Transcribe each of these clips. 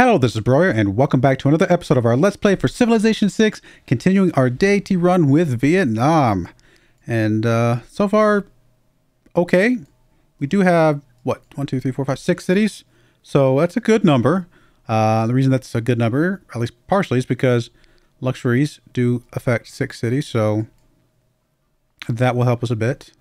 Hello, this is Broyar, and welcome back to another episode of our Let's Play for Civilization 6, continuing our Deity run with Vietnam. And uh, so far, okay. We do have, what, one, two, three, four, five, six cities? So that's a good number. Uh, the reason that's a good number, at least partially, is because luxuries do affect six cities, so that will help us a bit.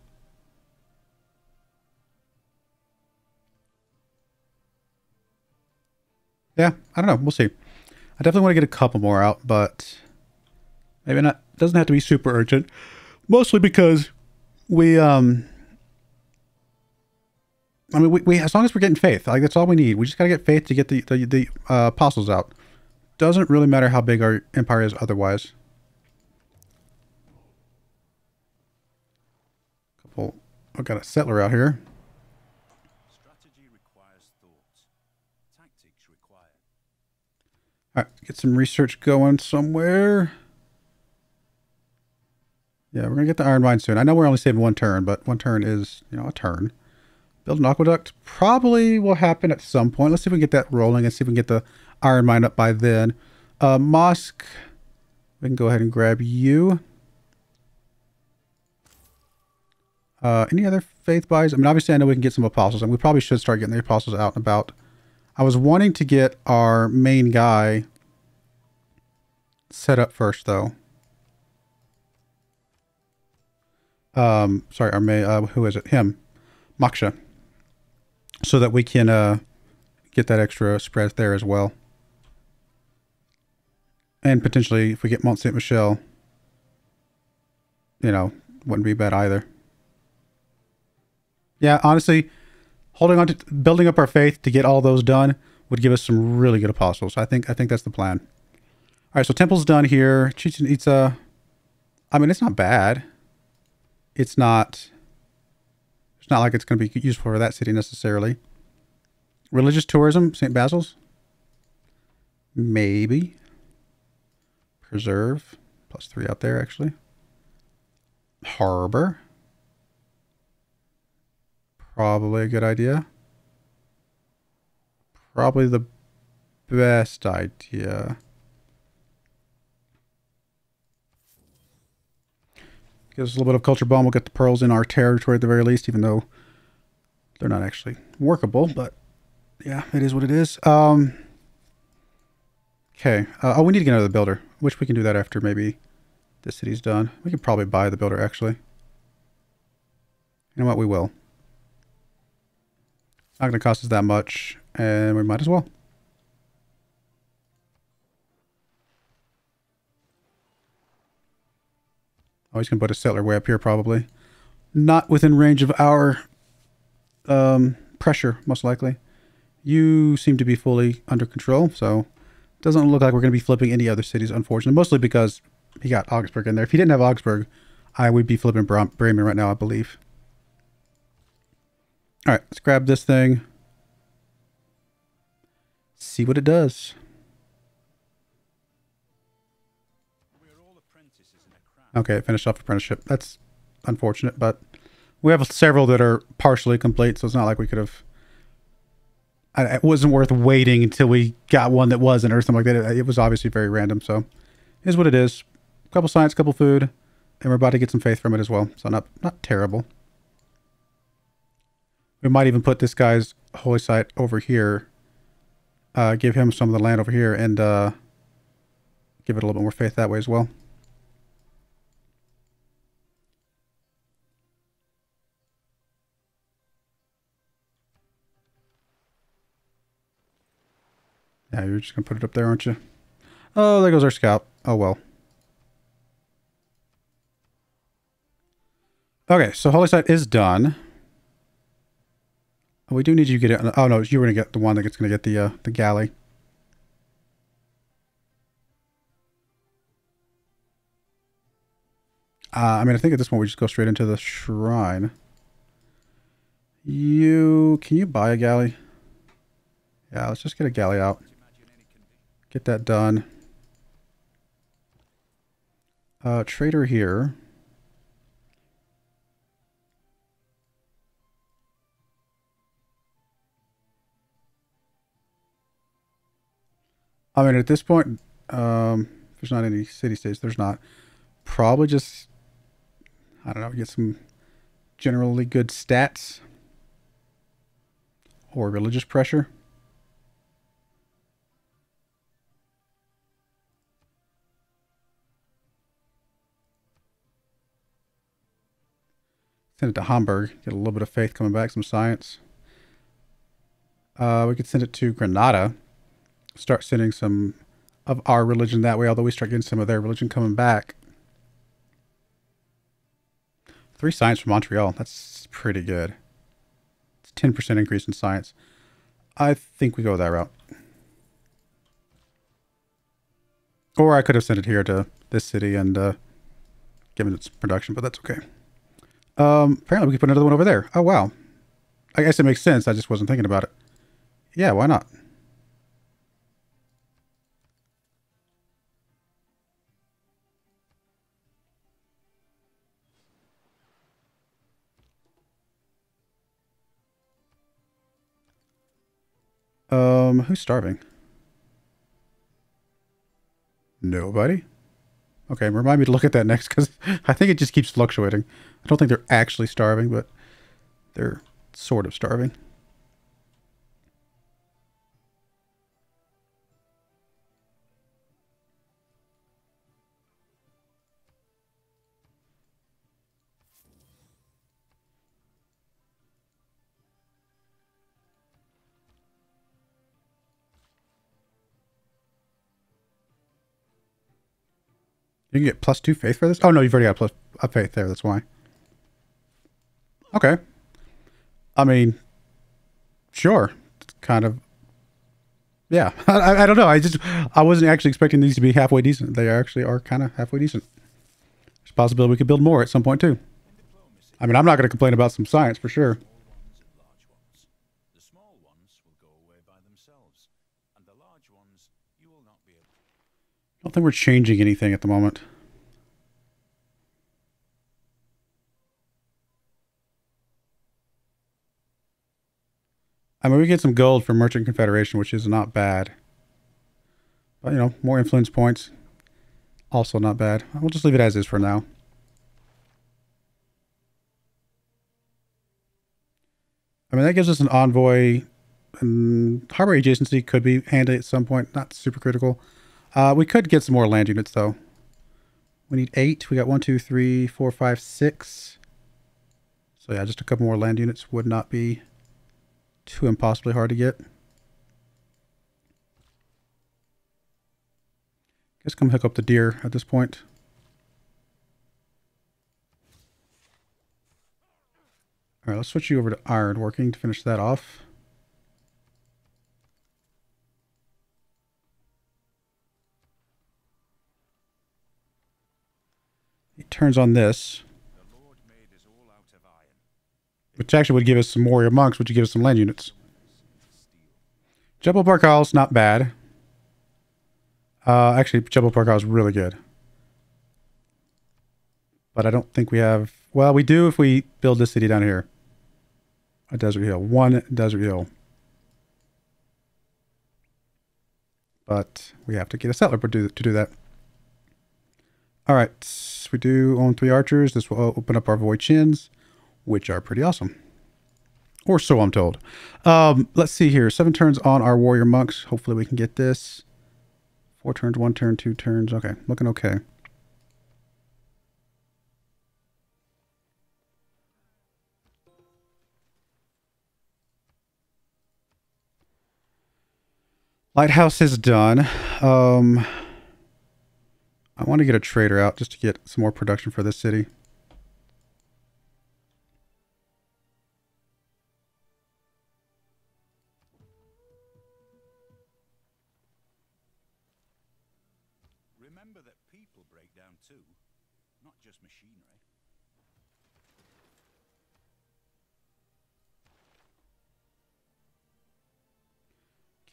Yeah, I don't know. We'll see. I definitely want to get a couple more out, but maybe not. Doesn't have to be super urgent. Mostly because we, um, I mean, we, we as long as we're getting faith, like that's all we need. We just gotta get faith to get the the, the uh, apostles out. Doesn't really matter how big our empire is otherwise. Couple. I've got a settler out here. Get some research going somewhere. Yeah, we're going to get the iron mine soon. I know we're only saving one turn, but one turn is, you know, a turn. Build an aqueduct probably will happen at some point. Let's see if we can get that rolling and see if we can get the iron mine up by then. Uh, Mosque, we can go ahead and grab you. Uh, any other faith buys? I mean, obviously I know we can get some apostles, and we probably should start getting the apostles out and about. I was wanting to get our main guy set up first, though. Um, sorry, our main, uh, who is it? Him, Moksha. So that we can uh, get that extra spread there as well. And potentially, if we get Mont Saint Michel, you know, wouldn't be bad either. Yeah, honestly, holding on to building up our faith to get all those done would give us some really good apostles. I think I think that's the plan. All right, so temple's done here. Chichen Itza. I mean, it's not bad. It's not. It's not like it's going to be useful for that city necessarily. Religious tourism, St. Basil's. Maybe. Preserve, plus three out there actually. Harbor. Probably a good idea. Probably the best idea. Give us a little bit of culture bomb. We'll get the pearls in our territory at the very least, even though they're not actually workable. But yeah, it is what it is. Um, okay. Uh, oh, we need to get another builder, which we can do that after maybe the city's done. We can probably buy the builder, actually. You know what? We will. Not going to cost us that much, and we might as well. Oh, he's going to put a settler way up here, probably. Not within range of our um, pressure, most likely. You seem to be fully under control, so it doesn't look like we're going to be flipping any other cities, unfortunately. Mostly because he got Augsburg in there. If he didn't have Augsburg, I would be flipping Bremen right now, I believe. All right, let's grab this thing. See what it does. Okay, finished off apprenticeship. That's unfortunate, but we have several that are partially complete, so it's not like we could have... It wasn't worth waiting until we got one that wasn't or something like that. It was obviously very random, so here's what it is. A couple science, couple food, and we're about to get some faith from it as well, so not, not terrible. We might even put this guy's holy site over here. Uh, give him some of the land over here and uh, give it a little bit more faith that way as well. Yeah, you're just going to put it up there, aren't you? Oh, there goes our scout. Oh, well. Okay, so Holy Site is done. We do need you to get it. Oh no, you were gonna get the one that's gonna get the uh, the galley. Uh, I mean, I think at this point we just go straight into the shrine. You can you buy a galley? Yeah, let's just get a galley out. Get that done. Uh, trader here. I mean, at this point, um, there's not any city states. There's not. Probably just, I don't know, get some generally good stats or religious pressure. Send it to Hamburg. Get a little bit of faith coming back, some science. Uh, we could send it to Granada. Start sending some of our religion that way, although we start getting some of their religion coming back. Three science from Montreal. That's pretty good. It's 10% increase in science. I think we go that route. Or I could have sent it here to this city and uh, given its production, but that's okay. Um, apparently we could put another one over there. Oh, wow. I guess it makes sense. I just wasn't thinking about it. Yeah, why not? Um, who's starving? Nobody? Okay, remind me to look at that next because I think it just keeps fluctuating. I don't think they're actually starving, but they're sort of starving. You can get plus two faith for this? Oh, no, you've already got plus a faith there. That's why. Okay. I mean, sure. It's Kind of. Yeah. I, I don't know. I just, I wasn't actually expecting these to be halfway decent. They actually are kind of halfway decent. There's a possibility we could build more at some point, too. I mean, I'm not going to complain about some science for sure. I don't think we're changing anything at the moment. I mean, we get some gold from Merchant Confederation, which is not bad. But, you know, more influence points. Also not bad. We'll just leave it as is for now. I mean, that gives us an envoy. And harbor adjacency could be handy at some point. Not super critical. Uh, we could get some more land units, though. We need eight. We got one, two, three, four, five, six. So yeah, just a couple more land units would not be too impossibly hard to get. Guess come hook up the deer at this point. All right, let's switch you over to iron working to finish that off. Turns on this. Which actually would give us some warrior monks, which would give us some land units. Jebel Barkal is not bad. Uh, actually, Jebel Barkal is really good. But I don't think we have... Well, we do if we build this city down here. A desert hill. One desert hill. But we have to get a settler to do, to do that. All right. We do own three archers. This will open up our Voi Chiens which are pretty awesome. Or so I'm told. Um, let's see here. Seven turns on our warrior monks. Hopefully we can get this. Four turns, one turn, two turns. Okay, looking okay. Lighthouse is done. Um, I want to get a trader out just to get some more production for this city. Remember that people break down too, not just machinery.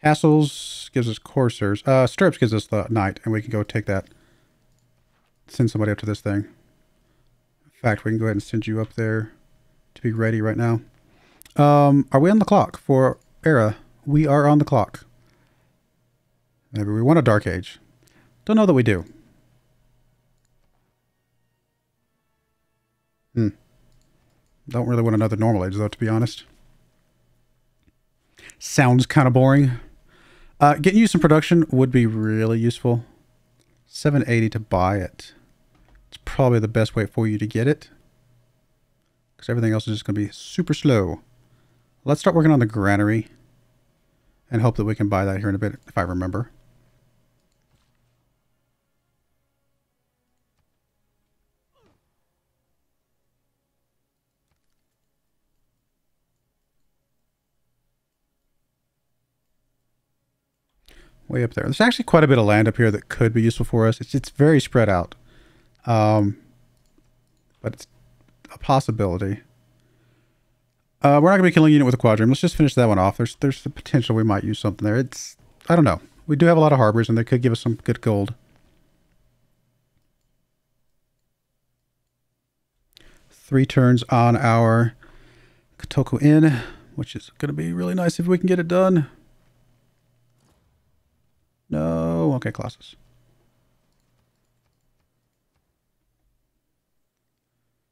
Castles gives us coursers. Uh, stirrups gives us the knight, and we can go take that. Send somebody up to this thing. In fact, we can go ahead and send you up there to be ready right now. Um, are we on the clock for Era? We are on the clock. Maybe we want a Dark Age. Don't know that we do. Hmm. Don't really want another normal age, though, to be honest. Sounds kind of boring. Uh, getting you some production would be really useful. 780 to buy it. It's probably the best way for you to get it. Because everything else is just going to be super slow. Let's start working on the granary. And hope that we can buy that here in a bit, if I remember. Way up there. There's actually quite a bit of land up here that could be useful for us. It's, it's very spread out. Um, but it's a possibility. Uh, we're not going to be killing a unit with a quadrireme. Let's just finish that one off. There's there's the potential we might use something there. It's I don't know. We do have a lot of harbors, and they could give us some good gold. Three turns on our Kotoku-in, which is going to be really nice if we can get it done. No. Okay, classes.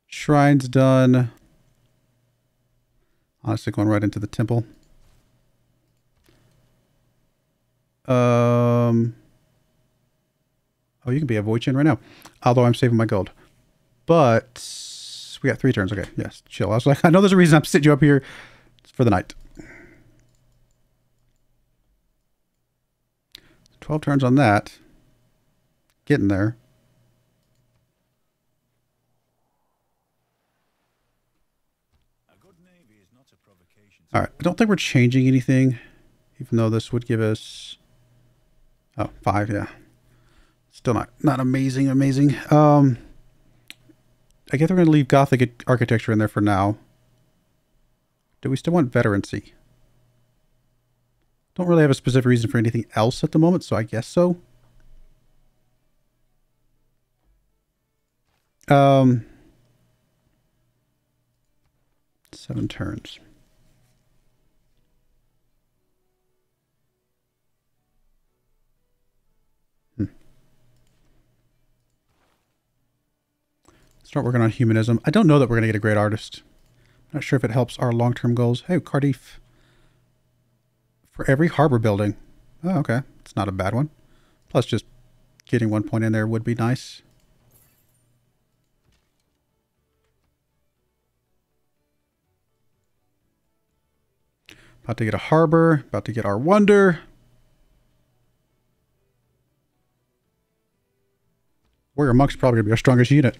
Shrine's done. Honestly, going right into the temple. Um. Oh, you can be a Voi Chien right now. Although I'm saving my gold. But we got three turns. Okay, yes, chill. I was like, I know there's a reason I'm sitting you up here for the night. 12 turns on that. Getting there. All right. I don't think we're changing anything, even though this would give us... Oh, five, yeah. Still not, not amazing, amazing. Um, I guess we're going to leave Gothic architecture in there for now. Do we still want veterancy? Don't really have a specific reason for anything else at the moment, so I guess so. Um, seven turns. Hmm. Start working on humanism. I don't know that we're going to get a great artist. Not sure if it helps our long-term goals. Hey, Cardiff. For every harbor building. Oh, okay. It's not a bad one. Plus just getting one point in there would be nice. About to get a harbor. About to get our wonder. Warrior Monk's probably going to be our strongest unit.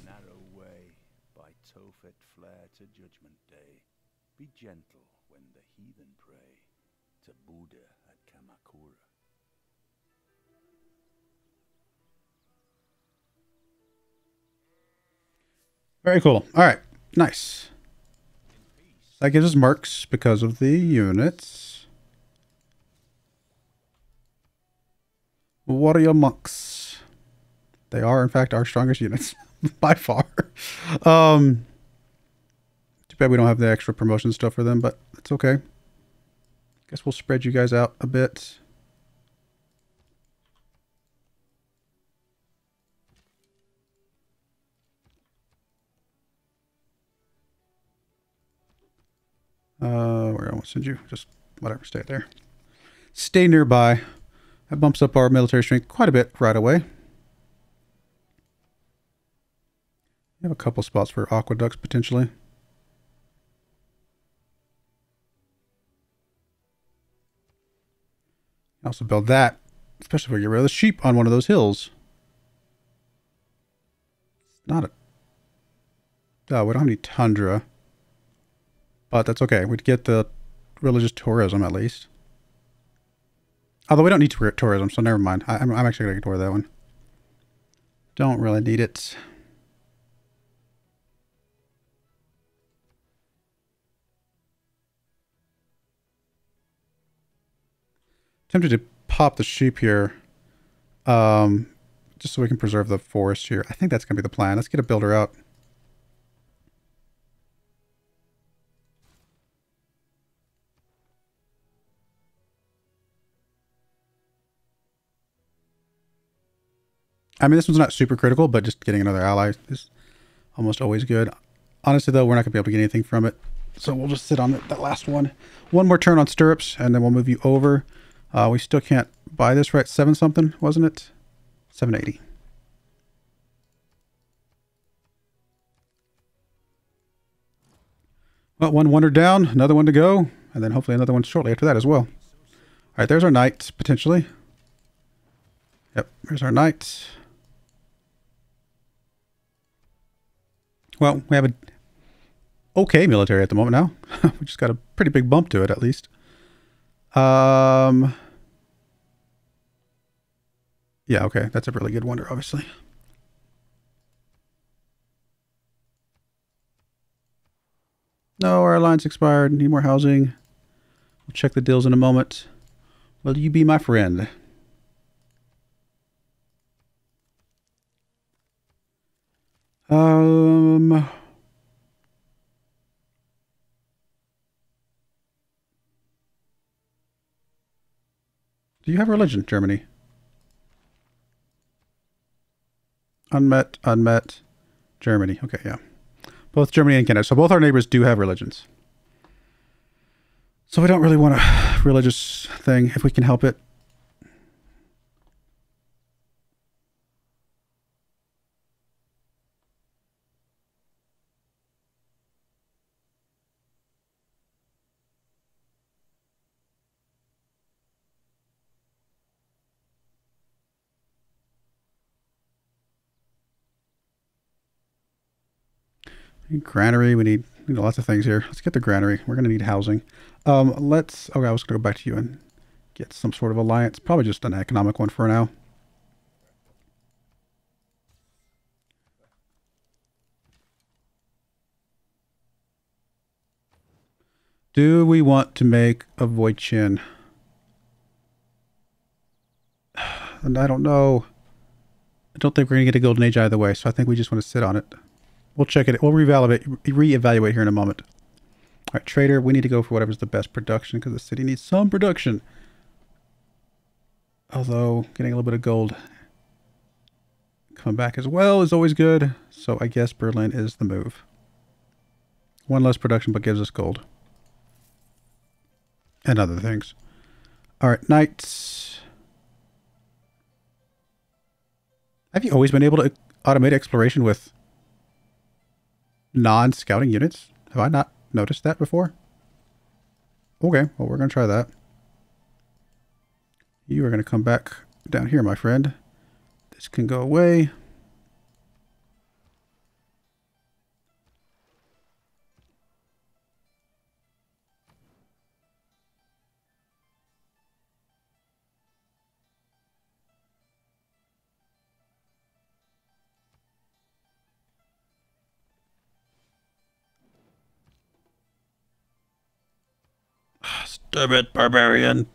Very cool. All right. Nice. That gives us marks because of the units. What are your monks? They are, in fact, our strongest units by far. Um, too bad we don't have the extra promotion stuff for them, but it's okay. Guess we'll spread you guys out a bit. Uh, where I want to send you? Just whatever, stay there. Stay nearby. That bumps up our military strength quite a bit right away. We have a couple spots for aqueducts potentially. Also build that, especially if we get rid of the sheep on one of those hills. It's not a... Oh, we don't have any tundra. But that's okay. We'd get the religious tourism at least. Although we don't need tourism, so never mind. I, am actually going to ignore that one. Don't really need it. Tempted to pop the sheep here. Um, just so we can preserve the forest here. I think that's going to be the plan. Let's get a builder out. I mean, this one's not super critical, but just getting another ally is almost always good. Honestly, though, we're not going to be able to get anything from it. So we'll just sit on that last one. One more turn on stirrups, and then we'll move you over. Uh, we still can't buy this, right? Seven something, wasn't it? 780. Well, one wonder down, another one to go, and then hopefully another one shortly after that as well. All right, there's our knight, potentially. Yep, there's our knight. Well, we have a okay military at the moment now. we just got a pretty big bump to it, at least. Um, yeah, okay, that's a really good wonder, obviously. No, our alliance expired. Need more housing. We'll check the deals in a moment. Will you be my friend? Um... Do you have religion, Germany? Unmet, unmet, Germany. Okay, yeah. Both Germany and Canada. So both our neighbors do have religions. So we don't really want a religious thing if we can help it. Granary. We need, we need lots of things here. Let's get the granary. We're going to need housing. Um, let's, okay, I was going to go back to you and get some sort of alliance. Probably just an economic one for now. Do we want to make a Voi Chien? And I don't know. I don't think we're going to get a Golden Age either way, so I think we just want to sit on it. We'll check it. We'll reevaluate, reevaluate here in a moment. All right, trader, we need to go for whatever's the best production because the city needs some production. Although getting a little bit of gold coming back as well is always good. So I guess Berlin is the move. One less production, but gives us gold. And other things. All right, knights. Have you always been able to automate exploration with non-scouting units? Have I not noticed that before? Okay, well, we're going to try that. You are going to come back down here, my friend. This can go away. Damn it, barbarian.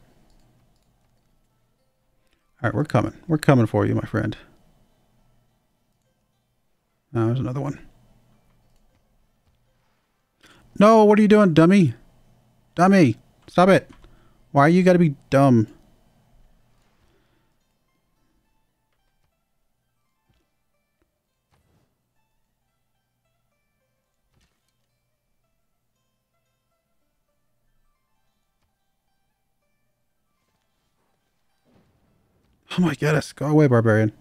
All right, we're coming. We're coming for you, my friend. Now there's another one. No, what are you doing, dummy? Dummy, stop it. Why are you gotta be dumb? Oh my goodness. Go away, barbarian.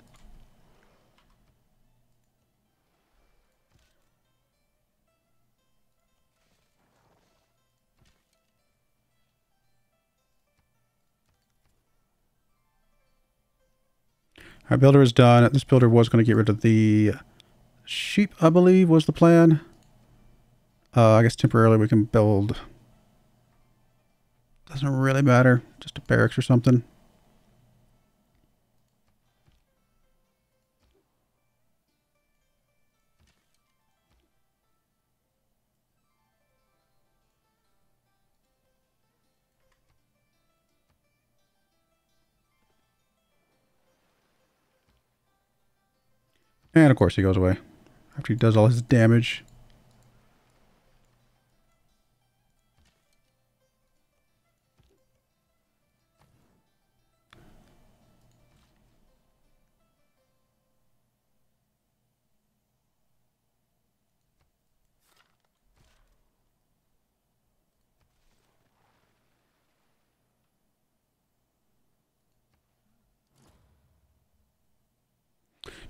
Our builder is done. This builder was going to get rid of the sheep, I believe, was the plan. Uh, I guess temporarily we can build. Doesn't really matter. Just a barracks or something. And of course he goes away after he does all his damage.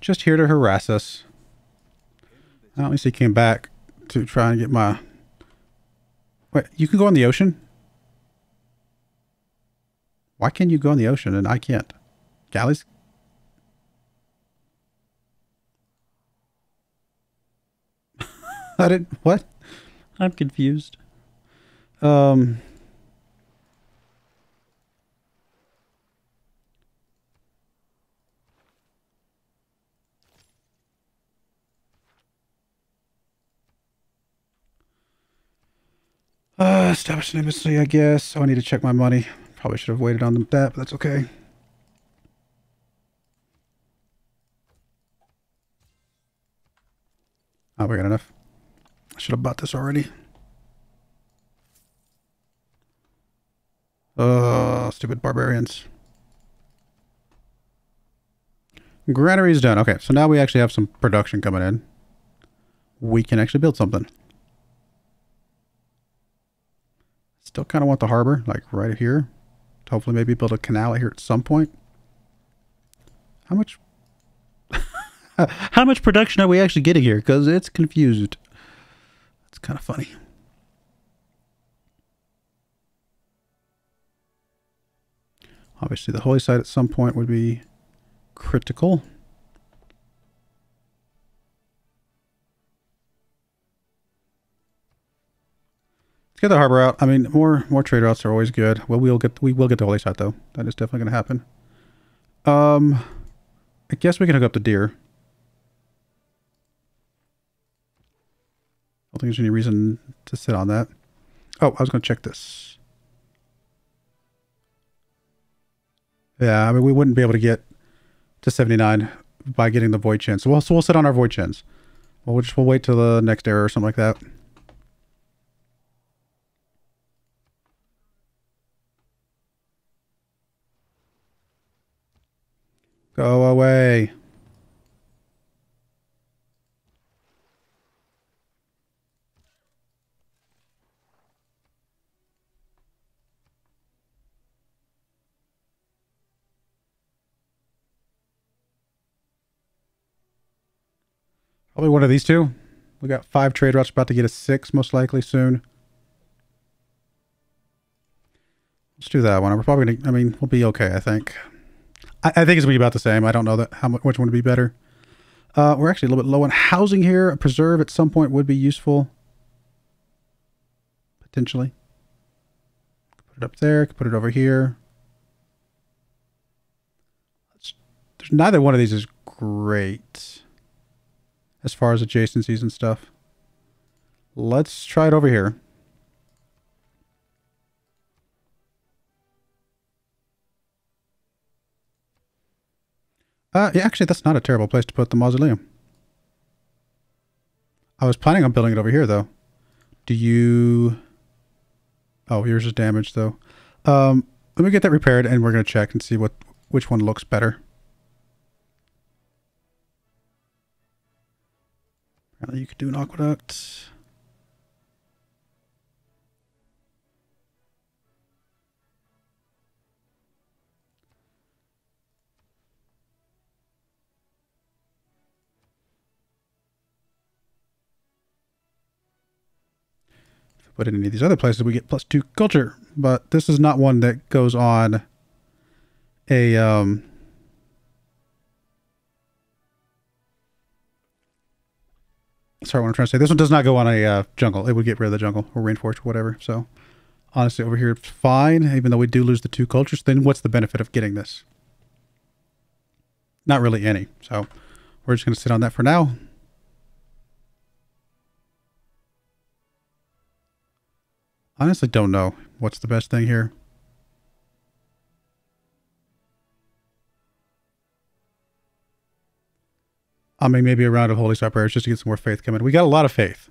Just here to harass us. At least he came back to try and get my... Wait, you can go on the ocean? Why can't you go on the ocean and I can't? Galleys? I didn't... What? I'm confused. Um... Uh, establish an embassy, I guess. Oh, I need to check my money. Probably should have waited on that, but that's okay. Oh, we got enough. I should have bought this already. Oh, stupid barbarians. Granary's done. Okay, so now we actually have some production coming in. We can actually build something. Still kind of want the harbor, like right here. Hopefully maybe build a canal here at some point. How much... How much production are we actually getting here? Because it's confused. It's kind of funny. Obviously the holy site at some point would be critical. Get the harbor out. I mean, more more trade routes are always good. Well, we'll get we will get the holy site though. That is definitely going to happen. Um, I guess we can hook up the deer. I don't think there's any reason to sit on that. Oh, I was going to check this. Yeah, I mean, we wouldn't be able to get to 79 by getting the Voi Chien. So we'll, so we'll sit on our Voi Chiens. Well, we'll just we'll wait till the next error or something like that. Go away. Probably one of these two. We got five trade routes about to get a six, most likely soon. Let's do that one. We're probably gonna, I mean, we'll be okay, I think. I, I think it's gonna be about the same. I don't know that how much which one would be better. Uh, we're actually a little bit low on housing here. A preserve at some point would be useful. Potentially. Put it up there. Put it over here. There's, neither one of these is great as far as adjacencies and stuff. Let's try it over here. Uh, yeah, actually, that's not a terrible place to put the mausoleum. I was planning on building it over here, though. Do you... Oh, yours is damaged, though. Um, let me get that repaired, and we're going to check and see what which one looks better. Apparently you could do an aqueduct. But in any of these other places, we get plus two culture. But this is not one that goes on a... Um, sorry, what I'm trying to say. This one does not go on a uh, jungle. It would get rid of the jungle or rainforest or whatever. So honestly, over here, it's fine. Even though we do lose the two cultures, then what's the benefit of getting this? Not really any. So we're just going to sit on that for now. Honestly, don't know what's the best thing here. I mean, maybe a round of Holy Site prayers just to get some more faith coming. We got a lot of faith,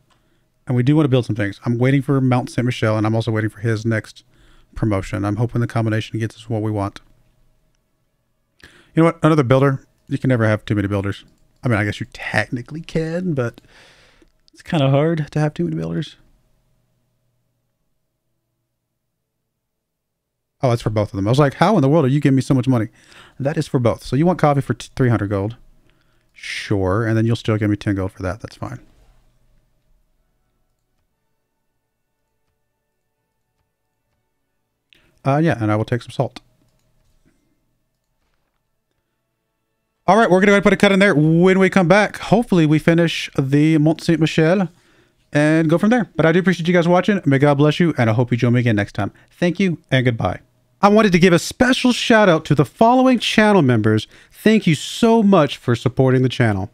and we do want to build some things. I'm waiting for Mont Saint Michel, and I'm also waiting for his next promotion. I'm hoping the combination gets us what we want. You know what? Another builder. You can never have too many builders. I mean, I guess you technically can, but it's kind of hard to have too many builders. Oh, that's for both of them. I was like, how in the world are you giving me so much money? That is for both. So you want coffee for 300 gold. Sure. And then you'll still give me 10 gold for that. That's fine. Uh, yeah, and I will take some salt. All right, we're going to go ahead and put a cut in there. When we come back, hopefully we finish the Mont Saint Michel and go from there. But I do appreciate you guys watching. May God bless you, and I hope you join me again next time. Thank you, and goodbye. I wanted to give a special shout out to the following channel members. Thank you so much for supporting the channel.